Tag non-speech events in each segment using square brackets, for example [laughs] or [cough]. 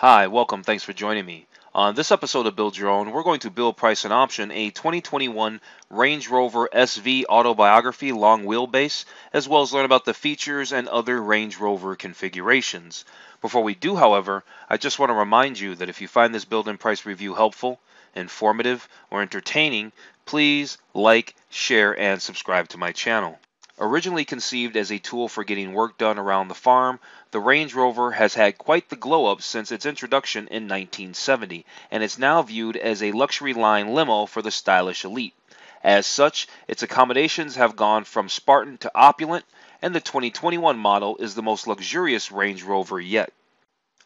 Hi, welcome. Thanks for joining me. On this episode of Build Your Own, we're going to build price and option a 2021 Range Rover SV autobiography long wheelbase, as well as learn about the features and other Range Rover configurations. Before we do, however, I just want to remind you that if you find this build and price review helpful, informative, or entertaining, please like, share, and subscribe to my channel. Originally conceived as a tool for getting work done around the farm, the Range Rover has had quite the glow up since its introduction in 1970, and is now viewed as a luxury line limo for the stylish elite. As such, its accommodations have gone from Spartan to opulent, and the 2021 model is the most luxurious Range Rover yet.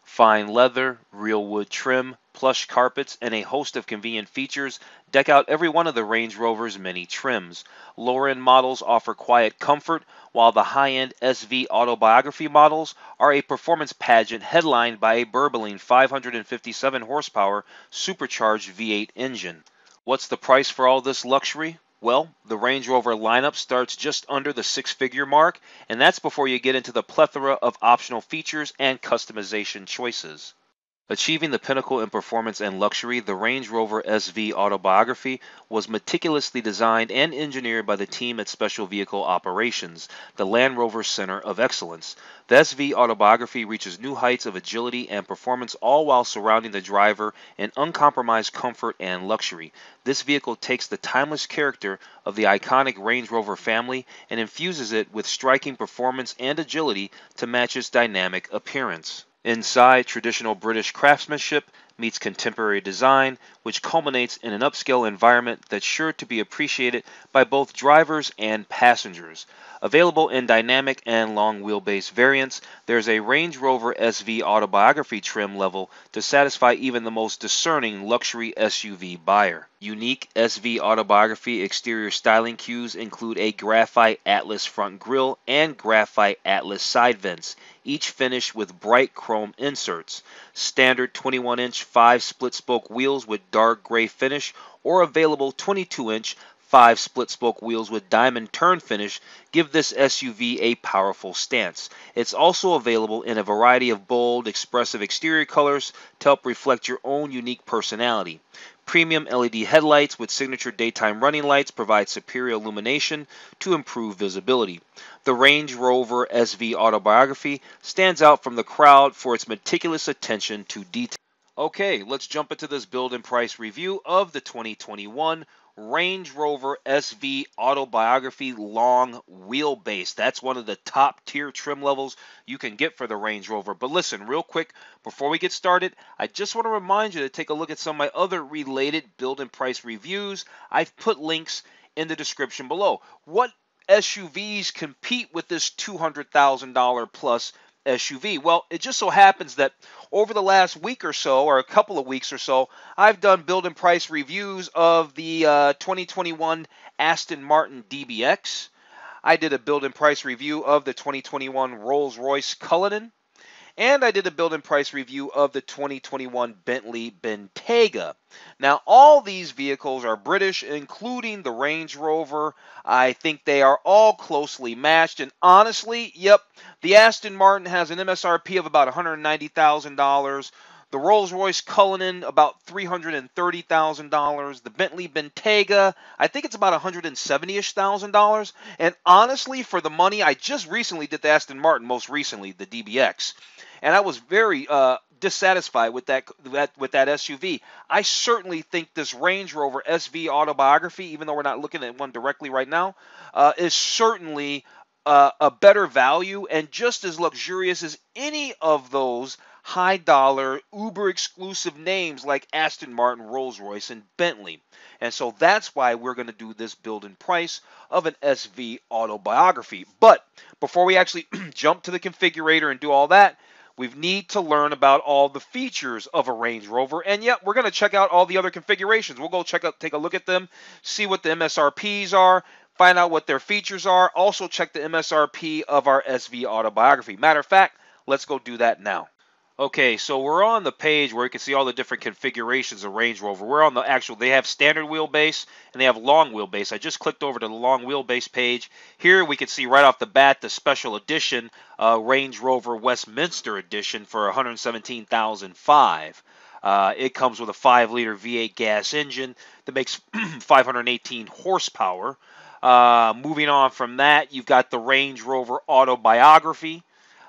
Fine leather, real wood trim, plush carpets, and a host of convenient features deck out every one of the Range Rover's many trims. Lower end models offer quiet comfort, while the high end SV autobiography models are a performance pageant headlined by a burbling 557 horsepower supercharged V8 engine. What's the price for all this luxury? Well, the Range Rover lineup starts just under the six figure mark, and that's before you get into the plethora of optional features and customization choices. Achieving the pinnacle in performance and luxury, the Range Rover SV Autobiography was meticulously designed and engineered by the team at Special Vehicle Operations, the Land Rover Center of Excellence. The SV Autobiography reaches new heights of agility and performance, all while surrounding the driver in uncompromised comfort and luxury. This vehicle takes the timeless character of the iconic Range Rover family and infuses it with striking performance and agility to match its dynamic appearance. Inside, traditional British craftsmanship meets contemporary design, which culminates in an upscale environment that's sure to be appreciated by both drivers and passengers. Available in dynamic and long wheelbase variants, there's a Range Rover SV autobiography trim level to satisfy even the most discerning luxury SUV buyer. Unique SV autobiography exterior styling cues include a graphite Atlas front grille and graphite Atlas side vents, each finished with bright chrome inserts. Standard 21 inch 5 split spoke wheels with dark gray finish or available 22 inch five split spoke wheels with diamond turn finish give this SUV a powerful stance. It's also available in a variety of bold, expressive exterior colors to help reflect your own unique personality. Premium LED headlights with signature daytime running lights provide superior illumination to improve visibility. The Range Rover SV Autobiography stands out from the crowd for its meticulous attention to detail. Okay, let's jump into this build and price review of the 2021 Range Rover SV Autobiography Long Wheelbase. That's one of the top tier trim levels you can get for the Range Rover. But listen, real quick, before we get started, I just want to remind you to take a look at some of my other related build and price reviews. I've put links in the description below. What SUVs compete with this $200,000 plus SUV. Well, it just so happens that over the last week or so, or a couple of weeks or so, I've done build and price reviews of the uh, 2021 Aston Martin DBX. I did a build and price review of the 2021 Rolls Royce Cullinan. And I did a build and price review of the 2021 Bentley Bentayga. Now, all these vehicles are British, including the Range Rover. I think they are all closely matched. And honestly, yep, the Aston Martin has an MSRP of about $190,000. The Rolls-Royce Cullinan about $330,000. The Bentley Bentayga, I think it's about 170ish thousand dollars. And honestly, for the money, I just recently did the Aston Martin, most recently the DBX, and I was very uh, dissatisfied with that, that with that SUV. I certainly think this Range Rover SV autobiography, even though we're not looking at one directly right now, uh, is certainly uh, a better value and just as luxurious as any of those high dollar, uber exclusive names like Aston Martin, Rolls Royce, and Bentley. And so that's why we're going to do this build and price of an SV autobiography. But before we actually [clears throat] jump to the configurator and do all that, we need to learn about all the features of a Range Rover, and yet we're going to check out all the other configurations. We'll go check out, take a look at them, see what the MSRPs are, find out what their features are. Also check the MSRP of our SV autobiography. Matter of fact, let's go do that now. Okay, so we're on the page where you can see all the different configurations of Range Rover. We're on the actual, they have standard wheelbase and they have long wheelbase. I just clicked over to the long wheelbase page. Here we can see right off the bat the special edition uh, Range Rover Westminster edition for 117,005. Uh, it comes with a 5 liter V8 gas engine that makes [clears throat] 518 horsepower. Uh, moving on from that, you've got the Range Rover Autobiography.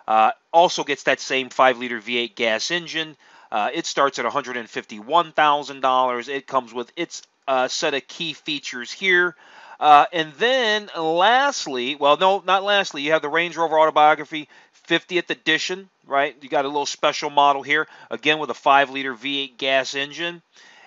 Uh, also gets that same 5 liter V8 gas engine. Uh, it starts at $151,000. It comes with its uh, set of key features here. Uh, and then lastly, well, no, not lastly, you have the Range Rover Autobiography 50th edition, right? You got a little special model here, again with a 5 liter V8 gas engine.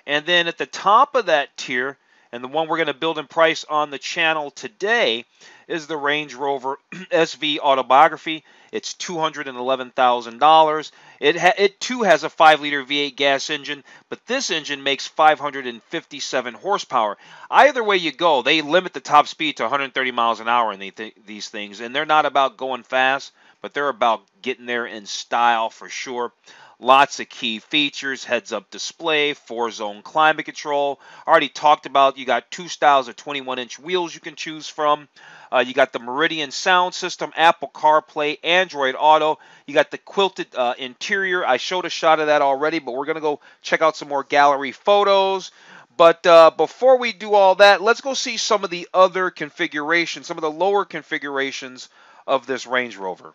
And then at the top of that tier, and the one we're going to build in price on the channel today is the Range Rover [clears throat] SV Autobiography. It's $211,000. It it too has a 5 liter V8 gas engine, but this engine makes 557 horsepower. Either way you go, they limit the top speed to 130 miles an hour in the th these things, and they're not about going fast, but they're about getting there in style for sure. Lots of key features, heads up display, four zone climate control. Already talked about you got two styles of 21 inch wheels you can choose from. Uh, you got the Meridian sound system, Apple CarPlay, Android Auto. You got the quilted uh, interior. I showed a shot of that already, but we're going to go check out some more gallery photos. But uh, before we do all that, let's go see some of the other configurations, some of the lower configurations of this Range Rover.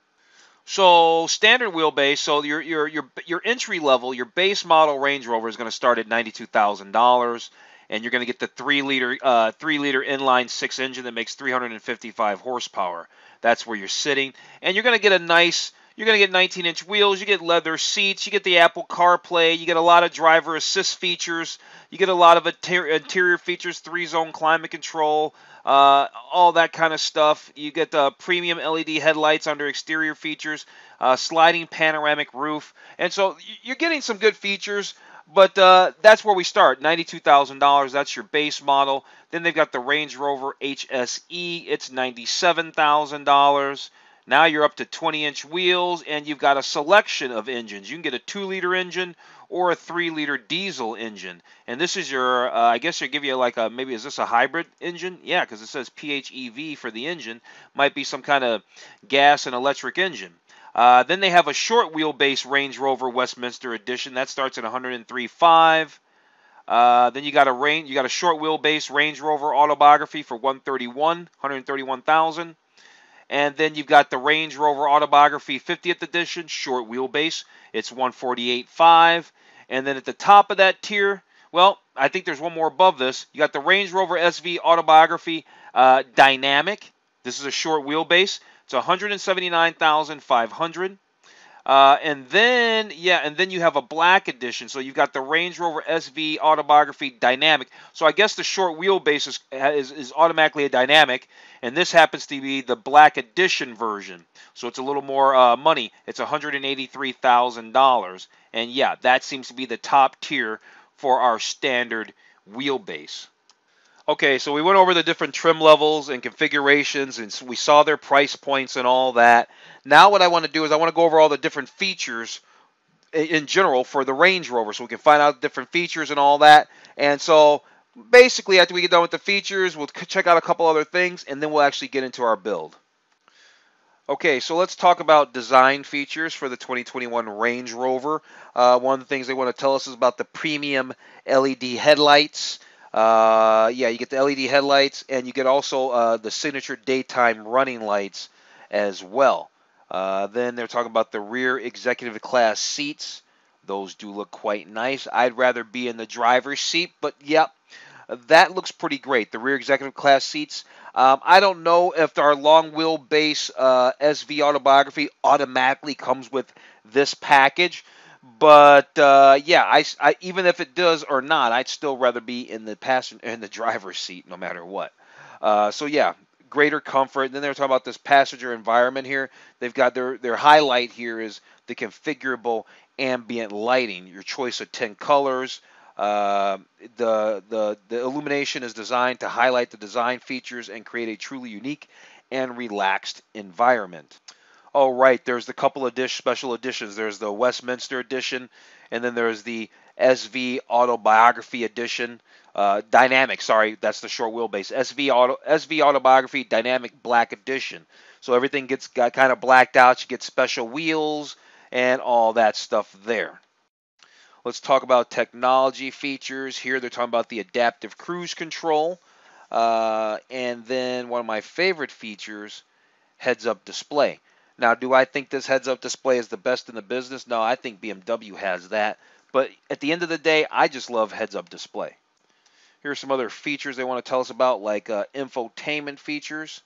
So standard wheelbase. So your your your your entry level, your base model Range Rover is going to start at ninety-two thousand dollars, and you're going to get the three liter uh, three liter inline six engine that makes 355 horsepower. That's where you're sitting, and you're going to get a nice. You're going to get 19 inch wheels, you get leather seats, you get the Apple CarPlay, you get a lot of driver assist features, you get a lot of interior features, three zone climate control, uh, all that kind of stuff. You get the premium LED headlights under exterior features, uh, sliding panoramic roof, and so you're getting some good features. But uh, that's where we start. $92,000. That's your base model. Then they've got the Range Rover HSE. It's $97,000. Now you're up to 20 inch wheels and you've got a selection of engines. You can get a 2 liter engine or a 3 liter diesel engine. And this is your, uh, I guess they give you like a, maybe is this a hybrid engine? Yeah, because it says PHEV for the engine. Might be some kind of gas and electric engine. Uh, then they have a short wheelbase Range Rover Westminster Edition. That starts at 103.5. Uh, then you got a range, you got a short wheelbase Range Rover Autobiography for 131, 131,000. And then you've got the Range Rover Autobiography 50th edition, short wheelbase. It's 148.5. And then at the top of that tier, well, I think there's one more above this. You got the Range Rover SV Autobiography uh, Dynamic. This is a short wheelbase. It's 179,500. Uh, and then, yeah, and then you have a black edition. So you've got the Range Rover SV Autobiography Dynamic. So I guess the short wheelbase is, is, is automatically a dynamic, and this happens to be the black edition version. So it's a little more uh, money. It's $183,000. And yeah, that seems to be the top tier for our standard wheelbase. Okay, so we went over the different trim levels and configurations, and we saw their price points and all that. Now what I want to do is I want to go over all the different features in general for the Range Rover, so we can find out different features and all that. And so basically, after we get done with the features, we'll check out a couple other things, and then we'll actually get into our build. Okay, so let's talk about design features for the 2021 Range Rover. Uh, one of the things they want to tell us is about the premium LED headlights. Uh, yeah, you get the LED headlights, and you get also uh, the signature daytime running lights as well. Uh, then they're talking about the rear executive class seats. Those do look quite nice. I'd rather be in the driver's seat, but yep, that looks pretty great. The rear executive class seats. Um, I don't know if our long wheelbase uh, SV autobiography automatically comes with this package. But uh, yeah, I, I, even if it does or not, I'd still rather be in the passenger in the driver's seat no matter what. Uh, so yeah, greater comfort. And then they're talking about this passenger environment here. They've got their their highlight here is the configurable ambient lighting. Your choice of 10 colors. Uh, the the the illumination is designed to highlight the design features and create a truly unique and relaxed environment. Oh, right. There's the couple of dish special editions. There's the Westminster edition, and then there's the SV Autobiography edition. Uh, dynamic, sorry, that's the short wheelbase. SV Auto SV Autobiography Dynamic Black Edition. So everything gets got kind of blacked out. You get special wheels and all that stuff there. Let's talk about technology features. Here they're talking about the adaptive cruise control. Uh, and then one of my favorite features, heads up display. Now, do I think this heads up display is the best in the business? No, I think BMW has that. But at the end of the day, I just love heads up display. Here are some other features they want to tell us about, like uh, infotainment features.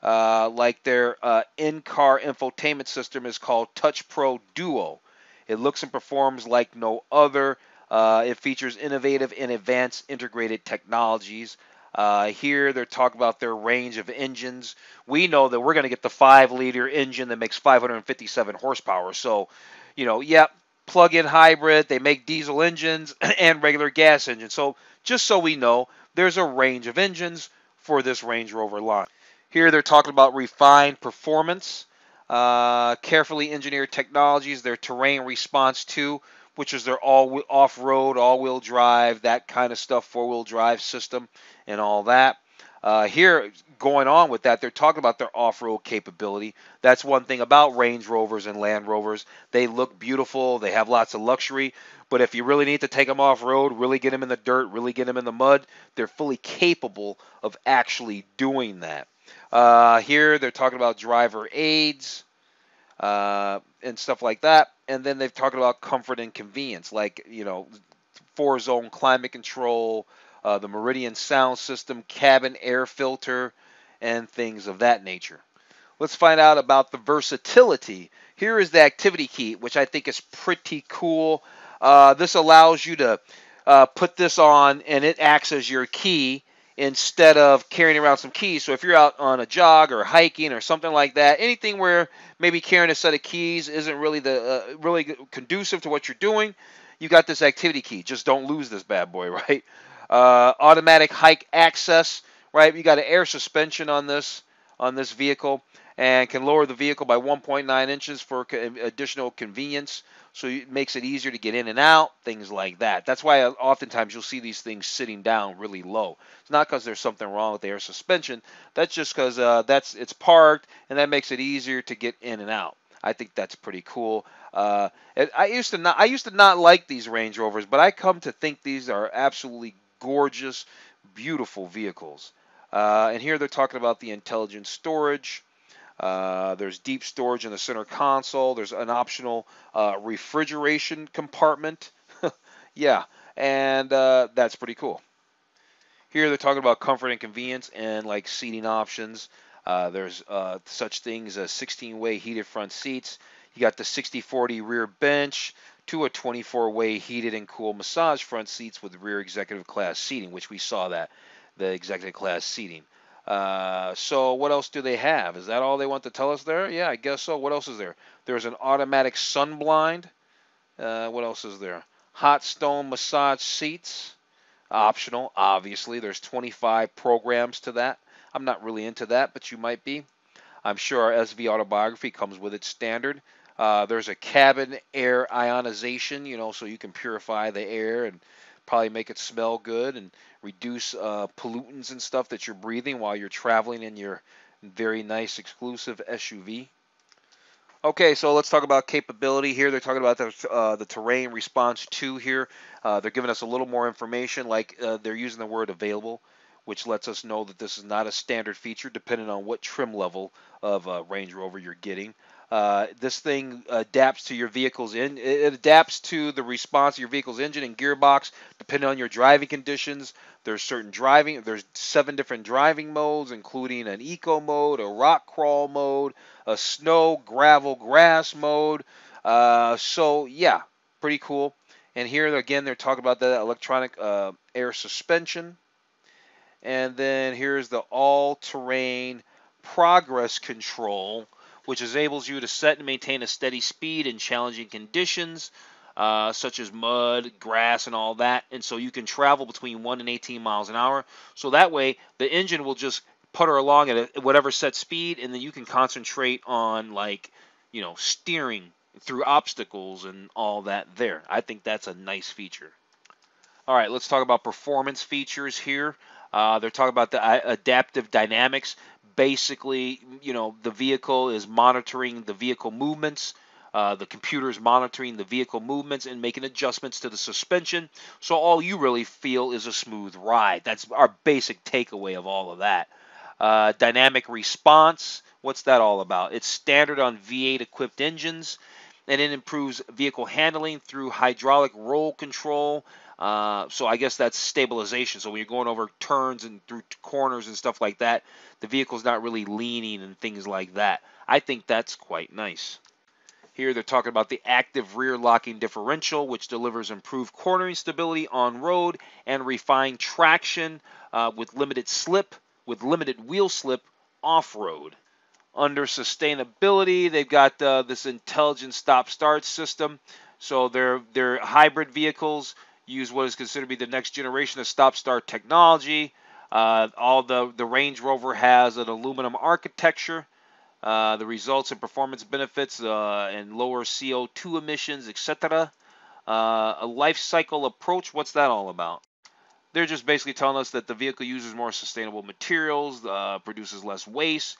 Uh, like their uh, in-car infotainment system is called Touch Pro Duo. It looks and performs like no other. Uh, it features innovative and advanced integrated technologies. Uh, here they're talking about their range of engines. We know that we're going to get the 5-liter engine that makes 557 horsepower. So, you know, yep, plug-in hybrid. They make diesel engines [clears throat] and regular gas engines. So just so we know, there's a range of engines for this Range Rover line. Here they're talking about refined performance, uh, carefully engineered technologies, their terrain response 2, which is their all off-road, all-wheel drive, that kind of stuff, four-wheel drive system, and all that. Uh, here, going on with that, they're talking about their off-road capability. That's one thing about Range Rovers and Land Rovers. They look beautiful. They have lots of luxury. But if you really need to take them off-road, really get them in the dirt, really get them in the mud, they're fully capable of actually doing that. Uh, here they're talking about driver aids uh, and stuff like that. And then they've talked about comfort and convenience, like, you know, four zone climate control, uh, the Meridian sound system, cabin air filter, and things of that nature. Let's find out about the versatility. Here is the activity key, which I think is pretty cool. Uh, this allows you to uh, put this on and it acts as your key instead of carrying around some keys. So if you're out on a jog or hiking or something like that, anything where maybe carrying a set of keys isn't really the uh, really conducive to what you're doing, you got this activity key. Just don't lose this bad boy, [laughs] right? Uh, automatic hike access, right? You got an air suspension on this on this vehicle and can lower the vehicle by 1.9 inches for additional convenience so it makes it easier to get in and out, things like that. That's why oftentimes you'll see these things sitting down really low. It's not because there's something wrong with the air suspension. That's just because uh, that's it's parked, and that makes it easier to get in and out. I think that's pretty cool. Uh, I used to not I used to not like these Range Rovers, but I come to think these are absolutely gorgeous, beautiful vehicles. Uh, and here they're talking about the intelligent storage. Uh, there's deep storage in the center console. There's an optional uh, refrigeration compartment. [laughs] yeah, and uh, that's pretty cool. Here they're talking about comfort and convenience and like seating options. Uh, there's uh, such things as 16-way heated front seats. You got the 60-40 rear bench to a 24-way heated and cool massage front seats with rear executive class seating, which we saw that the executive class seating. Uh, so what else do they have? Is that all they want to tell us there? Yeah, I guess so. What else is there? There's an automatic sun blind. Uh, what else is there? Hot stone massage seats. Optional, obviously. There's 25 programs to that. I'm not really into that, but you might be. I'm sure our SV autobiography comes with its standard. Uh, there's a cabin air ionization, you know, so you can purify the air and probably make it smell good and reduce uh, pollutants and stuff that you're breathing while you're traveling in your very nice exclusive SUV. Okay, so let's talk about capability here. They're talking about the, uh, the terrain response 2 here. Uh, they're giving us a little more information, like uh, they're using the word available, which lets us know that this is not a standard feature depending on what trim level of uh, Range Rover you're getting. Uh, this thing adapts to your vehicle's in it adapts to the response of your vehicle's engine and gearbox depending on your driving conditions. There's certain driving there's seven different driving modes including an eco mode, a rock crawl mode, a snow, gravel, grass mode. Uh, so yeah, pretty cool. And here again they're talking about the electronic uh, air suspension. And then here's the all-terrain progress control which enables you to set and maintain a steady speed in challenging conditions, uh, such as mud, grass, and all that. And so you can travel between 1 and 18 miles an hour. So that way, the engine will just putter along at whatever set speed, and then you can concentrate on like you know, steering through obstacles and all that there. I think that's a nice feature. All right, let's talk about performance features here. Uh, they're talking about the adaptive dynamics. Basically, you know, the vehicle is monitoring the vehicle movements. Uh, the computer is monitoring the vehicle movements and making adjustments to the suspension. So all you really feel is a smooth ride. That's our basic takeaway of all of that. Uh, dynamic response. What's that all about? It's standard on V8 equipped engines and it improves vehicle handling through hydraulic roll control. Uh, so I guess that's stabilization. So when you're going over turns and through corners and stuff like that, the vehicle's not really leaning and things like that. I think that's quite nice. Here they're talking about the active rear locking differential, which delivers improved cornering stability on road and refined traction uh, with limited slip, with limited wheel slip off road. Under sustainability, they've got uh, this intelligent stop-start system. So they're they're hybrid vehicles use what is considered to be the next generation of stop-start technology. Uh, all the the Range Rover has an aluminum architecture. Uh, the results and performance benefits uh, and lower CO2 emissions, etc. Uh, a life cycle approach. What's that all about? They're just basically telling us that the vehicle uses more sustainable materials, uh, produces less waste,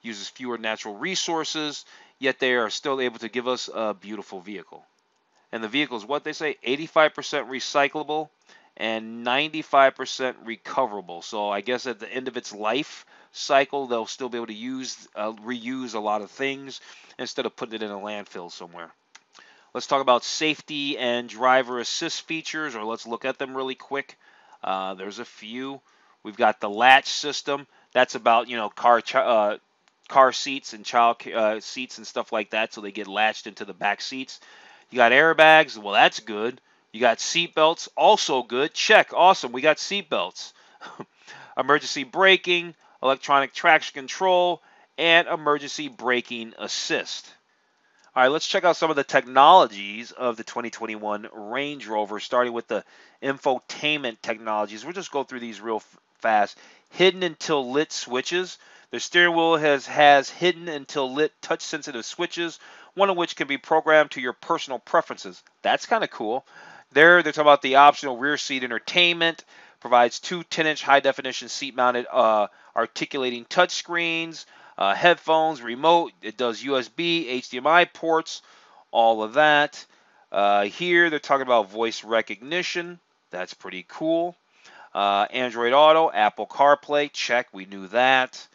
uses fewer natural resources, yet they are still able to give us a beautiful vehicle. And the vehicle is what they say 85% recyclable and 95% recoverable. So I guess at the end of its life cycle, they'll still be able to use uh, reuse a lot of things instead of putting it in a landfill somewhere. Let's talk about safety and driver assist features, or let's look at them really quick. Uh, there's a few. We've got the latch system. That's about you know car uh, car seats and child uh, seats and stuff like that, so they get latched into the back seats. You got airbags. Well, that's good. You got seat belts. Also good. Check. Awesome. We got seat belts. [laughs] emergency braking, electronic traction control, and emergency braking assist. All right, let's check out some of the technologies of the 2021 Range Rover, starting with the infotainment technologies. We'll just go through these real fast. Hidden until lit switches. The steering wheel has, has hidden until lit touch sensitive switches, one of which can be programmed to your personal preferences. That's kind of cool. There, they're talking about the optional rear seat entertainment, provides two 10 inch high definition seat mounted uh, articulating touchscreens, uh, headphones, remote. It does USB, HDMI ports, all of that. Uh, here, they're talking about voice recognition. That's pretty cool. Uh, Android Auto, Apple CarPlay, check, we knew that.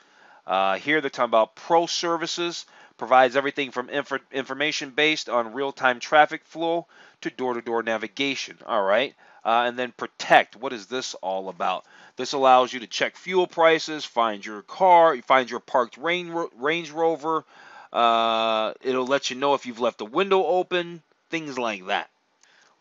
Uh, here they're talking about pro services, provides everything from inf information based on real time traffic flow to door to door navigation. All right. Uh, and then protect. What is this all about? This allows you to check fuel prices, find your car, find your parked Range Rover. Uh, it'll let you know if you've left the window open, things like that.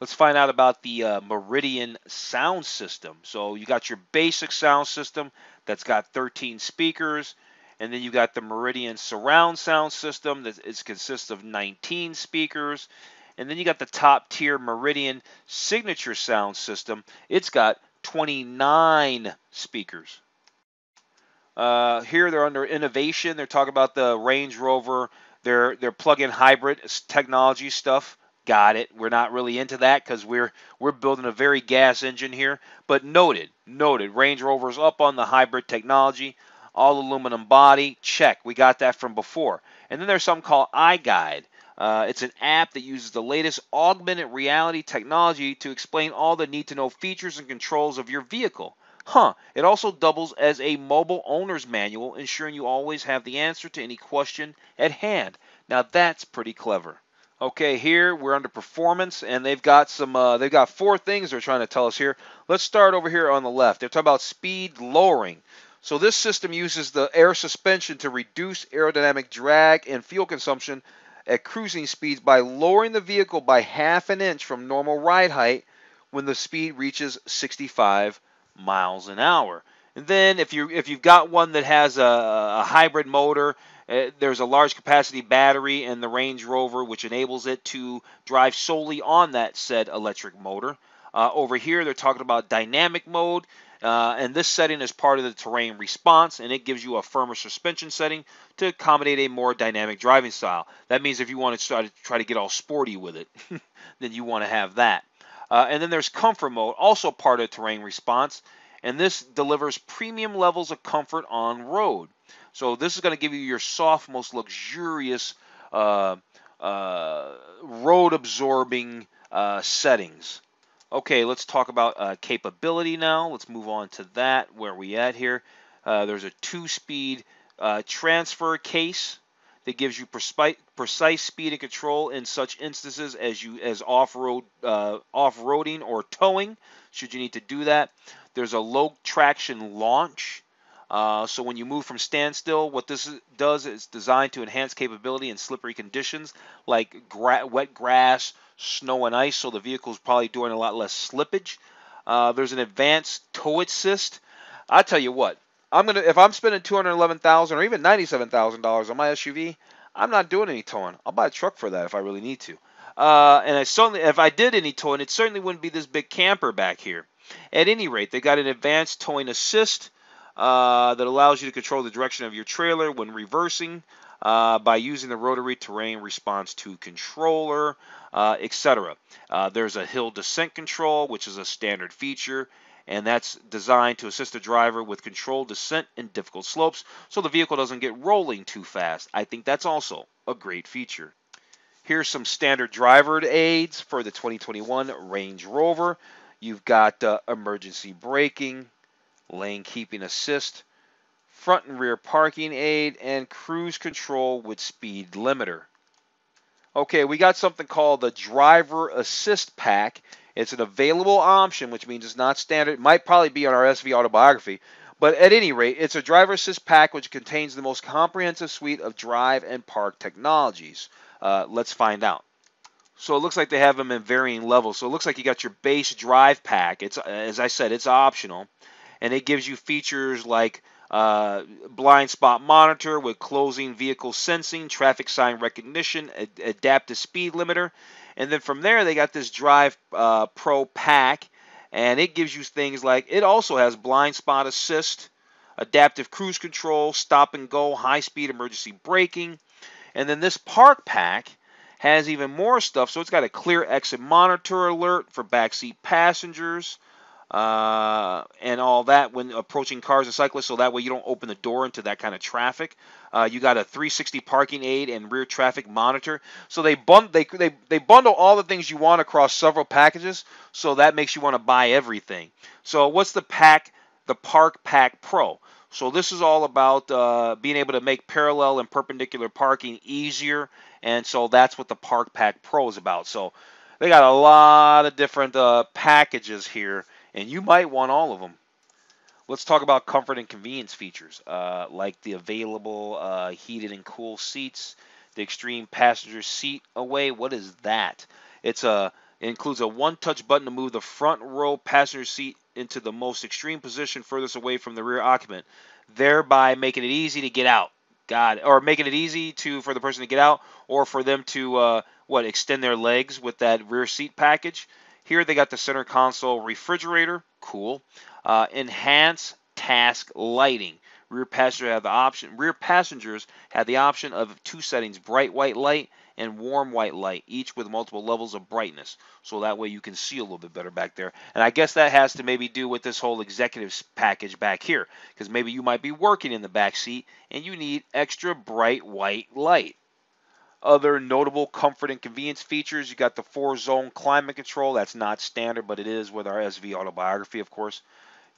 Let's find out about the uh, Meridian sound system. So you got your basic sound system that's got 13 speakers. And then you got the Meridian surround sound system that it consists of 19 speakers. And then you got the top tier Meridian signature sound system. It's got 29 speakers. Uh, here they're under innovation. They're talking about the Range Rover, their their plug-in hybrid technology stuff. Got it. We're not really into that because we're we're building a very gas engine here. But noted, noted. Range Rover's up on the hybrid technology all aluminum body, check. We got that from before. And then there's something called iGuide. Uh, it's an app that uses the latest augmented reality technology to explain all the need to know features and controls of your vehicle. Huh, it also doubles as a mobile owner's manual, ensuring you always have the answer to any question at hand. Now that's pretty clever. Okay, here we're under performance, and they've got some. Uh, they've got four things they're trying to tell us here. Let's start over here on the left. They're talking about speed lowering. So this system uses the air suspension to reduce aerodynamic drag and fuel consumption at cruising speeds by lowering the vehicle by half an inch from normal ride height when the speed reaches 65 miles an hour. And then if you if you've got one that has a, a hybrid motor, uh, there's a large capacity battery in the Range Rover which enables it to drive solely on that said electric motor. Uh, over here, they're talking about dynamic mode. Uh, and this setting is part of the terrain response, and it gives you a firmer suspension setting to accommodate a more dynamic driving style. That means if you want to try to, try to get all sporty with it, [laughs] then you want to have that. Uh, and then there's comfort mode, also part of terrain response, and this delivers premium levels of comfort on road. So this is going to give you your soft, most luxurious, uh, uh, road-absorbing uh, settings. Okay, let's talk about uh, capability now. Let's move on to that. Where we at here? Uh, there's a two-speed uh, transfer case that gives you precise, precise speed and control in such instances as you as off-road uh, off-roading or towing. Should you need to do that, there's a low traction launch. Uh, so when you move from standstill, what this does is designed to enhance capability in slippery conditions like gra wet grass, snow and ice, so the vehicle is probably doing a lot less slippage. Uh, there's an advanced tow assist. I tell you what, I'm gonna if I'm spending two hundred eleven thousand or even ninety seven thousand dollars on my SUV, I'm not doing any towing. I'll buy a truck for that if I really need to. Uh, and I certainly, if I did any towing, it certainly wouldn't be this big camper back here. At any rate, they got an advanced towing assist uh, that allows you to control the direction of your trailer when reversing uh, by using the rotary terrain response 2 controller, uh, etc. Uh, there's a hill descent control, which is a standard feature, and that's designed to assist the driver with controlled descent in difficult slopes so the vehicle doesn't get rolling too fast. I think that's also a great feature. Here's some standard driver aids for the 2021 Range Rover. You've got uh, emergency braking, lane keeping assist, front and rear parking aid, and cruise control with speed limiter. Okay, we got something called the Driver Assist Pack. It's an available option, which means it's not standard. It might probably be on our SV autobiography, but at any rate, it's a Driver Assist Pack which contains the most comprehensive suite of drive and park technologies. Uh, let's find out. So it looks like they have them in varying levels. So it looks like you got your base drive pack. It's as I said, it's optional, and it gives you features like uh, blind spot monitor with closing vehicle sensing, traffic sign recognition, ad adaptive speed limiter. And then from there, they got this Drive uh, Pro pack, and it gives you things like it also has blind spot assist, adaptive cruise control, stop and go, high speed emergency braking. And then this park pack has even more stuff. So it's got a clear exit monitor alert for backseat passengers uh, and all that when approaching cars and cyclists, so that way you don't open the door into that kind of traffic. Uh, you got a 360 parking aid and rear traffic monitor. So they, bund- they, they, they bundle all the things you want across several packages, so that makes you want to buy everything. So what's the pack? The Park Pack Pro. So this is all about uh, being able to make parallel and perpendicular parking easier, and so that's what the Park Pack Pro is about. So they got a lot of different uh, packages here and you might want all of them. Let's talk about comfort and convenience features, uh, like the available uh, heated and cool seats, the extreme passenger seat away. What is that? It's a it includes a one-touch button to move the front row passenger seat into the most extreme position furthest away from the rear occupant, thereby making it easy to get out. God, or making it easy to for the person to get out, or for them to uh, what extend their legs with that rear seat package. Here they got the center console refrigerator, cool. Uh, enhance task lighting. Rear passenger have the option. Rear passengers have the option of two settings: bright white light and warm white light, each with multiple levels of brightness. So that way you can see a little bit better back there. And I guess that has to maybe do with this whole executive package back here, because maybe you might be working in the back seat and you need extra bright white light. Other notable comfort and convenience features, you got the four-zone climate control. That's not standard, but it is with our SV autobiography, of course.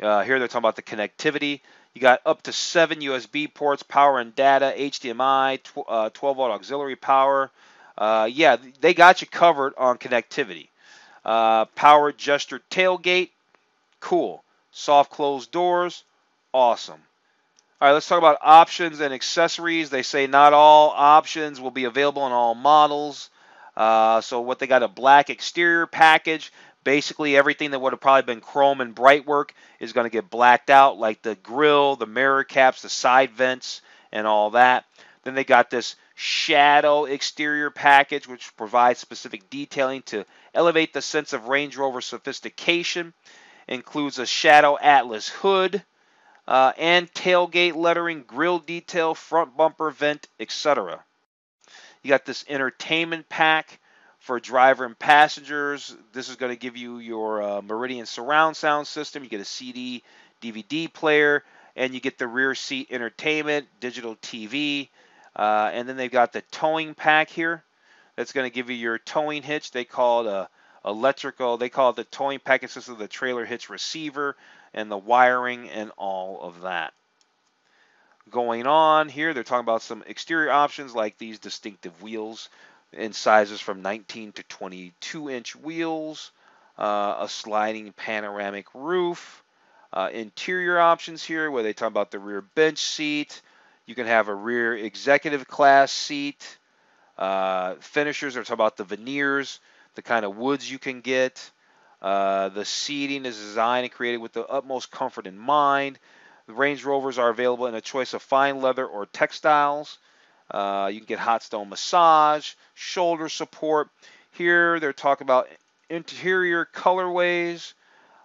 Uh, here they're talking about the connectivity. You got up to seven USB ports, power and data, HDMI, tw uh, 12 volt auxiliary power. Uh, yeah, they got you covered on connectivity. Uh, power gesture tailgate, cool. Soft closed doors, awesome. All right, let's talk about options and accessories. They say not all options will be available on all models. Uh, so what they got a black exterior package. Basically, everything that would have probably been chrome and bright work is going to get blacked out, like the grill, the mirror caps, the side vents, and all that. Then they got this shadow exterior package, which provides specific detailing to elevate the sense of Range Rover sophistication. Includes a Shadow Atlas hood uh, and tailgate lettering, grill detail, front bumper vent, etc. You got this entertainment pack for driver and passengers. This is going to give you your uh, Meridian surround sound system. You get a CD, DVD player, and you get the rear seat entertainment, digital TV, uh, and then they've got the towing pack here. That's going to give you your towing hitch. They call it a electrical. They call it the towing pack. Consists of the trailer hitch receiver and the wiring and all of that. Going on here, they're talking about some exterior options like these distinctive wheels in sizes from 19 to 22 inch wheels, uh, a sliding panoramic roof, uh, interior options here where they talk about the rear bench seat. You can have a rear executive class seat. Uh, finishers are talking about the veneers, the kind of woods you can get. Uh, the seating is designed and created with the utmost comfort in mind. The Range Rovers are available in a choice of fine leather or textiles. Uh, you can get hot stone massage, shoulder support. Here they're talking about interior colorways,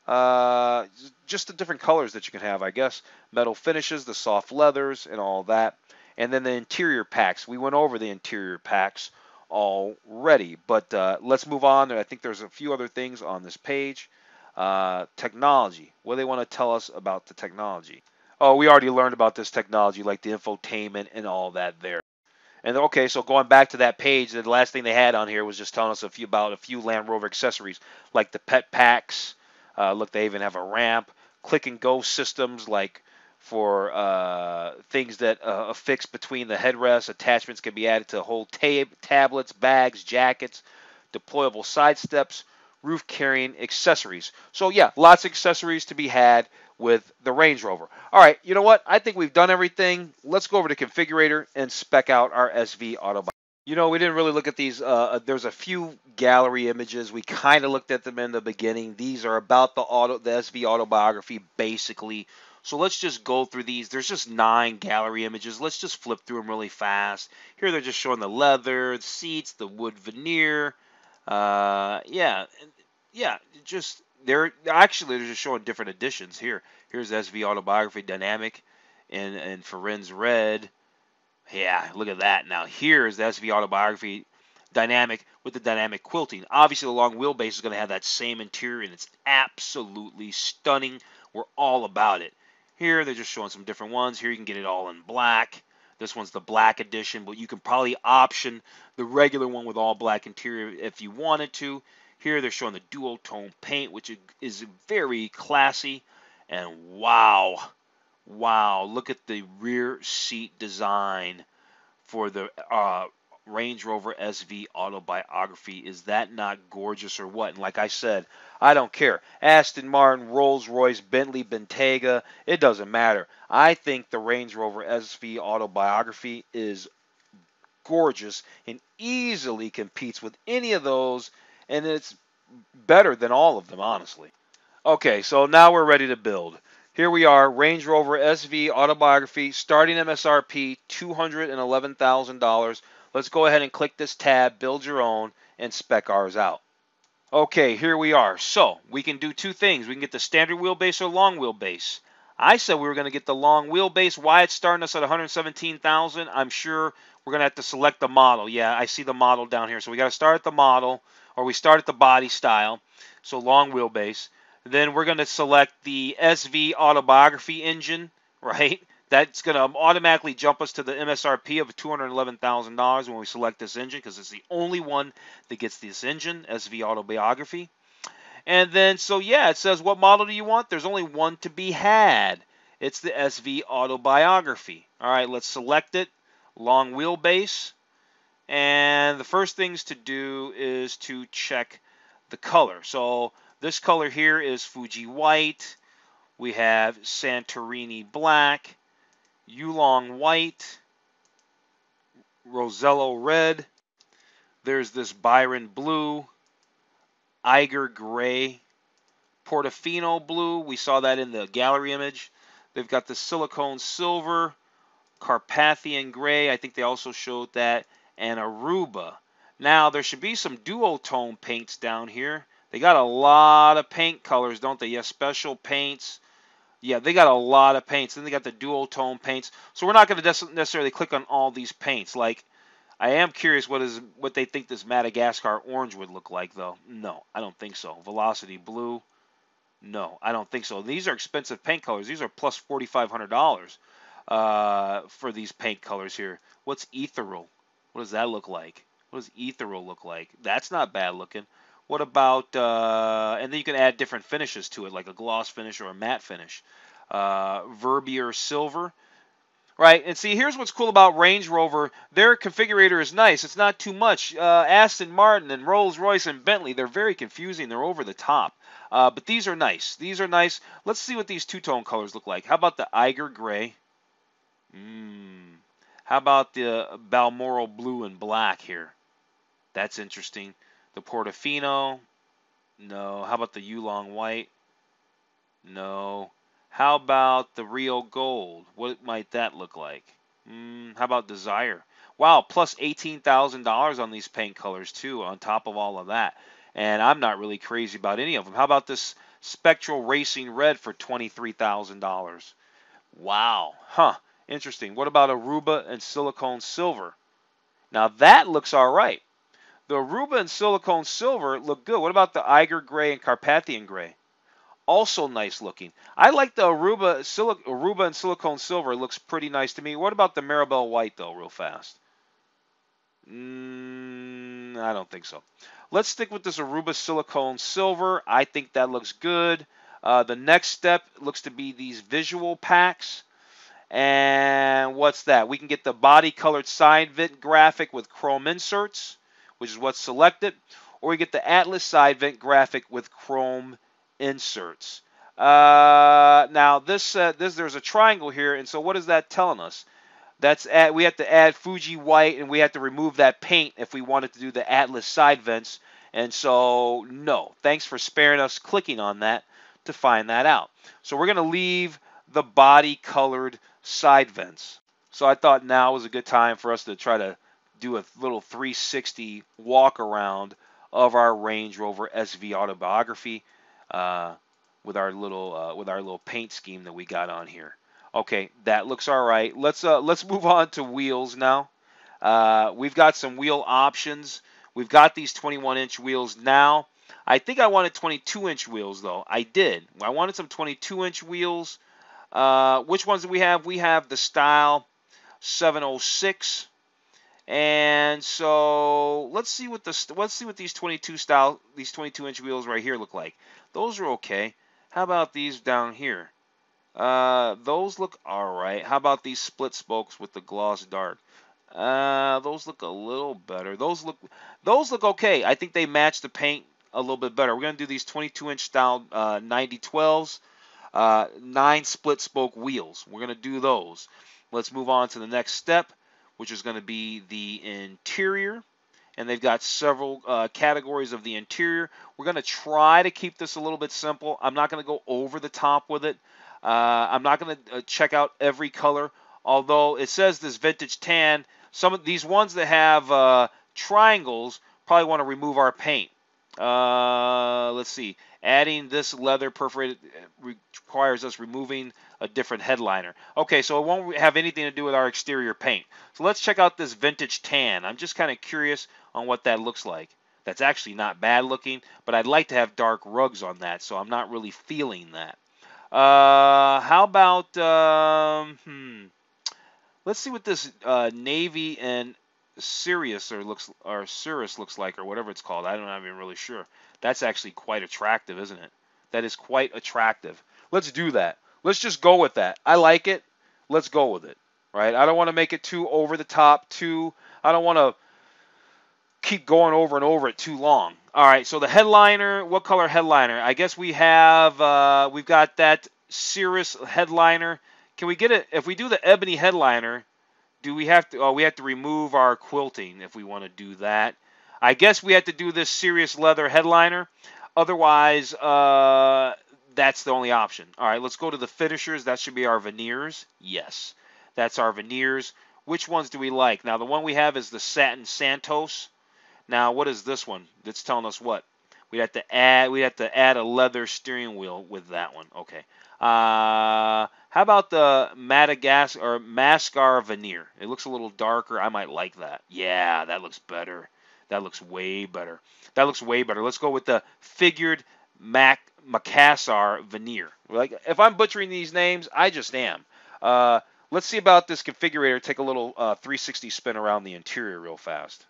uh, just the different colors that you can have, I guess. Metal finishes, the soft leathers, and all that. And then the interior packs. We went over the interior packs already, but uh, let's move on. I think there's a few other things on this page. Uh, technology. What do they want to tell us about the technology? Oh, we already learned about this technology, like the infotainment and all that there. And okay, so going back to that page, the last thing they had on here was just telling us a few about a few Land Rover accessories, like the pet packs. Uh, look, they even have a ramp, click and go systems like for uh, things that uh, affix between the headrests. Attachments can be added to hold tab- tablets, bags, jackets, deployable side steps, roof carrying accessories. So yeah, lots of accessories to be had with the Range Rover. All right, you know what? I think we've done everything. Let's go over to configurator and spec out our SV Autobahn. You know, we didn't really look at these. Uh, uh there's a few gallery images. We kind of looked at them in the beginning. These are about the auto, the SV autobiography, basically. So let's just go through these. There's just nine gallery images. Let's just flip through them really fast. Here they're just showing the leather, the seats, the wood veneer. Uh, yeah, yeah, just they're actually they're just showing different editions here. Here's SV Autobiography Dynamic and and Firenze Red. Yeah, look at that. Now here's the SV Autobiography Dynamic with the dynamic quilting. Obviously, the long wheelbase is going to have that same interior, and it's absolutely stunning. We're all about it. Here, they're just showing some different ones. Here, you can get it all in black. This one's the black edition, but you can probably option the regular one with all black interior if you wanted to. Here they're showing the dual tone paint, which is very classy. And wow, wow, look at the rear seat design for the uh, Range Rover SV autobiography. Is that not gorgeous or what? And like I said, I don't care. Aston Martin, Rolls Royce, Bentley, Bentayga, it doesn't matter. I think the Range Rover SV autobiography is gorgeous and easily competes with any of those and it's better than all of them, honestly. Okay, so now we're ready to build. Here we are, Range Rover SV Autobiography, starting MSRP $211,000. Let's go ahead and click this tab, build your own, and spec ours out. Okay, here we are. So, we can do two things. We can get the standard wheelbase or long wheelbase. I said we were going to get the long wheelbase. Why it's starting us at 117,000? I'm sure we're going to have to select the model. Yeah, I see the model down here. So we got to start at the model or we start at the body style, so long wheelbase. Then we're going to select the SV autobiography engine, [laughs] right? That's going to um, automatically jump us to the MSRP of $211,000 when we select this engine because it's the only one that gets this engine, SV autobiography. And then, so yeah, it says, what model do you want? There's only one to be had. It's the SV autobiography. All right, let's select it. Long wheelbase. And the first things to do is to check the color. So this color here is Fuji white. We have Santorini black, Yulong white, Rosello red. There's this Byron blue, Eiger gray, Portofino blue. We saw that in the gallery image. They've got the silicone silver, Carpathian gray. I think they also showed that and Aruba. Now, there should be some duotone paints down here. They got a lot of paint colors, don't they? Yes, special paints. Yeah, they got a lot of paints. Then they got the dual tone paints. So we're not going to necessarily click on all these paints. Like, I am curious what is what they think this Madagascar orange would look like, though. No, I don't think so. Velocity blue. No, I don't think so. These are expensive paint colors. These are plus $4,500 uh, for these paint colors here. What's ethereal? What does that look like? What does ethereal look like? That's not bad looking. What about, uh, and then you can add different finishes to it, like a gloss finish or a matte finish. Uh, Verbier silver. Right, and see, here's what's cool about Range Rover. Their configurator is nice. It's not too much. Uh, Aston Martin and Rolls Royce and Bentley, they're very confusing. They're over the top. Uh, but these are nice. These are nice. Let's see what these two-tone colors look like. How about the Eiger Gray? Mmm. How about the Balmoral Blue and Black here? That's interesting. The Portofino? No. How about the Yulong White? No. How about the Rio Gold? What might that look like? Mm, how about Desire? Wow, plus $18,000 on these paint colors too, on top of all of that. And I'm not really crazy about any of them. How about this Spectral Racing Red for $23,000? Wow. Huh. Interesting. What about Aruba and Silicone Silver? Now that looks all right. The Aruba and Silicone Silver look good. What about the Eiger Gray and Carpathian Gray? also nice looking. I like the Aruba, Aruba and silicone silver. It looks pretty nice to me. What about the Maribel white though, real fast? Mm, I don't think so. Let's stick with this Aruba silicone silver. I think that looks good. Uh, the next step looks to be these visual packs. And what's that? We can get the body colored side vent graphic with chrome inserts, which is what's selected. Or we get the Atlas side vent graphic with chrome inserts. Uh, now this uh, this there's a triangle here, and so what is that telling us? That's add, we have to add Fuji white, and we have to remove that paint if we wanted to do the Atlas side vents. And so no, thanks for sparing us clicking on that to find that out. So we're going to leave the body colored side vents. So I thought now was a good time for us to try to do a little 360 walk around of our Range Rover SV autobiography uh, with our little uh, with our little paint scheme that we got on here. Okay, that looks all right. Let's uh, let's move on to wheels now. Uh, we've got some wheel options. We've got these 21 inch wheels now. I think I wanted 22 inch wheels though. I did. I wanted some 22 inch wheels. Uh, which ones do we have? We have the Style 706. And so let's see what the let's see what these 22 style these 22 inch wheels right here look like. Those are okay. How about these down here? Uh, those look alright. How about these split spokes with the gloss dark? Uh, those look a little better. Those look those look okay. I think they match the paint a little bit better. We're gonna do these 22 inch style uh, 9012s, uh, nine split spoke wheels. We're gonna do those. Let's move on to the next step which is going to be the interior. And they've got several uh, categories of the interior. We're going to try to keep this a little bit simple. I'm not going to go over the top with it. Uh, I'm not going to uh, check out every color, although it says this vintage tan. Some of these ones that have uh, triangles probably want to remove our paint. Uh, let's see. Adding this leather perforated uh, requires us removing a different headliner. Okay, so it won't have anything to do with our exterior paint. So let's check out this vintage tan. I'm just kind of curious on what that looks like. That's actually not bad looking, but I'd like to have dark rugs on that, so I'm not really feeling that. Uh, how about, um, hmm, let's see what this uh, navy and Sirius or looks or Cirrus looks like or whatever it's called. I don't, I'm even really sure. That's actually quite attractive, isn't it? That is quite attractive. Let's do that. Let's just go with that. I like it. Let's go with it. Right? I don't want to make it too over the top, too I don't want to keep going over and over it too long. All right, so the headliner, what color headliner? I guess we have uh, we've got that Cirrus headliner. Can we get it if we do the ebony headliner? Do we have to? Oh, we have to remove our quilting if we want to do that. I guess we have to do this Cirrus leather headliner. Otherwise, uh, that's the only option. All right, let's go to the finishers. That should be our veneers. Yes, that's our veneers. Which ones do we like? Now, the one we have is the Satin Santos. Now, what is this one? That's telling us what? We have to add we have to add a leather steering wheel with that one. Okay. Uh, how about the Madagascar or Mascar veneer? It looks a little darker. I might like that. Yeah, that looks better. That looks way better. That looks way better. Let's go with the figured Mac Macassar veneer. Like if I'm butchering these names, I just am. Uh, let's see about this configurator. Take a little uh, 360 spin around the interior real fast.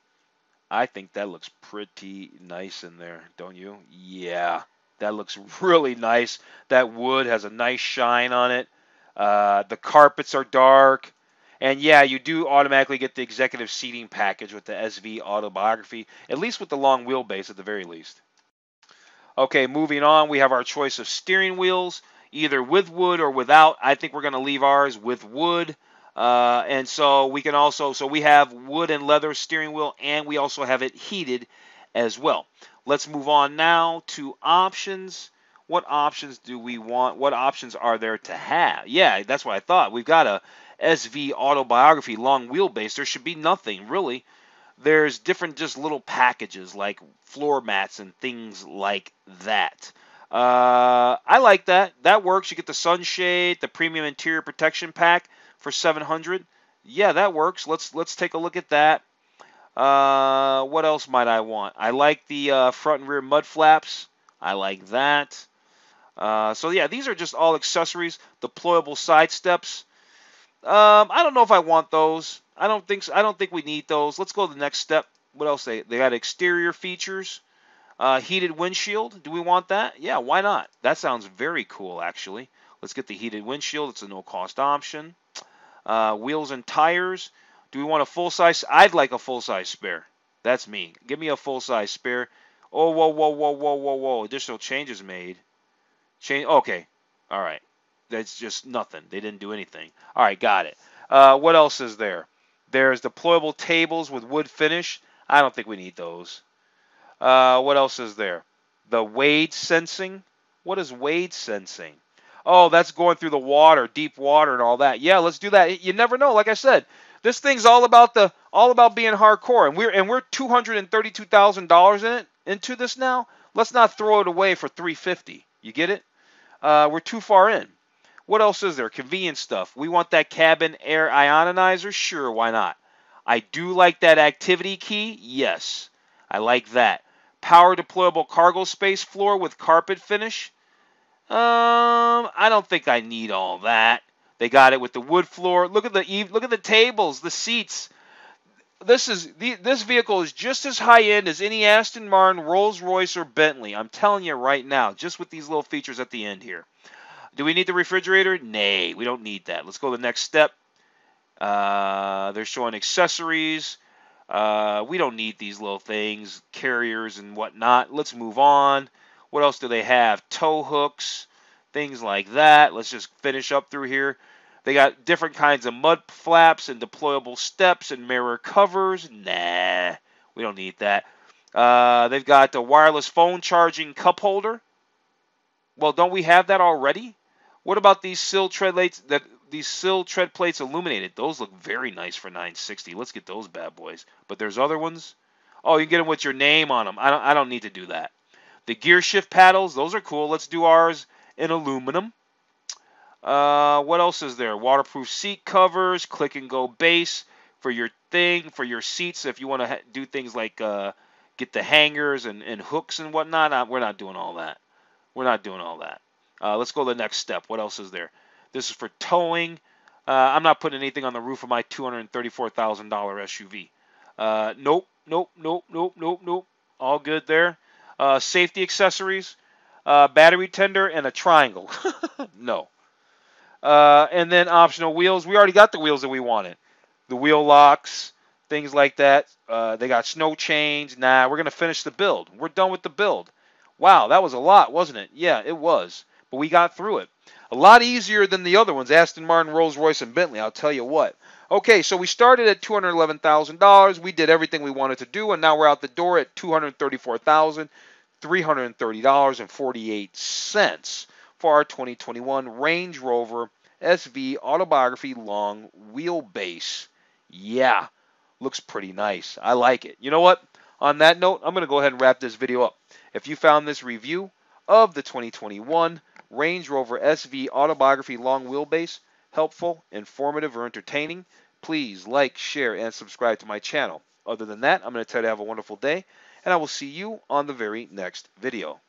I think that looks pretty nice in there, don't you? Yeah, that looks really nice. That wood has a nice shine on it. Uh, the carpets are dark. And yeah, you do automatically get the executive seating package with the SV autobiography, at least with the long wheelbase at the very least. Okay, moving on, we have our choice of steering wheels, either with wood or without. I think we're going to leave ours with wood. Uh, and so we can also, so we have wood and leather steering wheel, and we also have it heated as well. Let's move on now to options. What options do we want? What options are there to have? Yeah, that's what I thought. We've got a SV autobiography long wheelbase. There should be nothing really. There's different just little packages like floor mats and things like that. Uh, I like that. That works. You get the sunshade, the premium interior protection pack for 700. Yeah, that works. Let's let's take a look at that. Uh, what else might I want? I like the uh, front and rear mud flaps. I like that. Uh, so yeah, these are just all accessories. Deployable side steps. Um, I don't know if I want those. I don't think so. I don't think we need those. Let's go to the next step. What else? They they got exterior features. Uh, heated windshield. Do we want that? Yeah, why not? That sounds very cool, actually. Let's get the heated windshield. It's a no-cost option. Uh, wheels and tires. Do we want a full size? I'd like a full size spare. That's me. Give me a full size spare. Oh, whoa, whoa, whoa, whoa, whoa, whoa. Additional changes made. Change. Okay. All right. That's just nothing. They didn't do anything. All right, got it. Uh, what else is there? There's deployable tables with wood finish. I don't think we need those. Uh, what else is there? The wade sensing. What is wade sensing? oh, that's going through the water, deep water, and all that. Yeah, let's do that. You never know. Like I said, this thing's all about the all about being hardcore, and we're and we're two hundred and thirty-two thousand dollars in it into this now. Let's not throw it away for three fifty. You get it? Uh, we're too far in. What else is there? Convenience stuff. We want that cabin air ionizer. Sure, why not? I do like that activity key. Yes, I like that. Power deployable cargo space floor with carpet finish. Um, I don't think I need all that. They got it with the wood floor. Look at the look at the tables, the seats. This is this vehicle is just as high end as any Aston Martin, Rolls Royce, or Bentley. I'm telling you right now, just with these little features at the end here. Do we need the refrigerator? Nay, we don't need that. Let's go to the next step. Uh, they're showing accessories. Uh, we don't need these little things, carriers and whatnot. Let's move on. What else do they have? Tow hooks, things like that. Let's just finish up through here. They got different kinds of mud flaps and deployable steps and mirror covers. Nah, we don't need that. Uh, they've got the wireless phone charging cup holder. Well, don't we have that already? What about these sill tread plates that these sill tread plates illuminated? Those look very nice for 960. Let's get those bad boys. But there's other ones. Oh, you can get them with your name on them. I don't I don't need to do that. The gear shift paddles, those are cool. Let's do ours in aluminum. Uh, what else is there? Waterproof seat covers, click and go base for your thing, for your seats. If you want to do things like uh, get the hangers and, and hooks and whatnot, uh, we're not doing all that. We're not doing all that. Uh, let's go to the next step. What else is there? This is for towing. Uh, I'm not putting anything on the roof of my $234,000 SUV. Uh, nope, nope, nope, nope, nope, nope. All good there safety accessories, uh, battery tender, and a triangle. [laughs] no. Uh, and then optional wheels. We already got the wheels that we wanted. The wheel locks, things like that. Uh, they got snow chains. Nah, we're going to finish the build. We're done with the build. Wow, that was a lot, wasn't it? Yeah, it was. But we got through it. A lot easier than the other ones, Aston Martin, Rolls Royce, and Bentley, I'll tell you what. Okay, so we started at $211,000. We did everything we wanted to do, and now we're out the door at $234,330.48 for our 2021 Range Rover SV Autobiography Long Wheelbase. Yeah, looks pretty nice. I like it. You know what? On that note, I'm going to go ahead and wrap this video up. If you found this review of the 2021 Range Rover SV Autobiography Long Wheelbase helpful, informative, or entertaining, please like, share, and subscribe to my channel. Other than that, I'm going to tell you to have a wonderful day, and I will see you on the very next video.